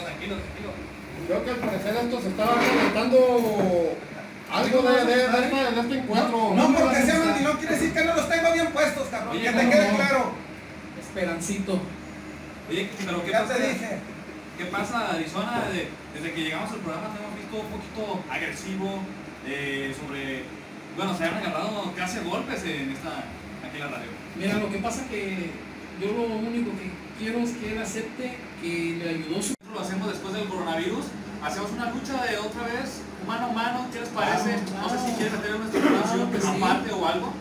tranquilo, tranquilo. Creo que al parecer esto se estaba comentando algo de, de, de, este encuentro. No, porque sea un no quiere decir que no los tengo bien puestos, cabrón. Oye, que te quede claro. Esperancito. Oye, pero ¿qué pasa? Te dije. ¿Qué pasa, Arizona? Desde, que llegamos al programa te hemos visto un poquito agresivo eh, sobre... Bueno, se han regalado casi golpes en esta... aquí la radio. Mira, lo que pasa que yo lo único que quiero es que él acepte que le ayudó su... Lo hacemos después del coronavirus. Hacemos una lucha de otra vez, mano a mano. ¿Qué les parece? Claro, No sé si claro. quieren meter nuestra relación Claro que sí. aparte o algo.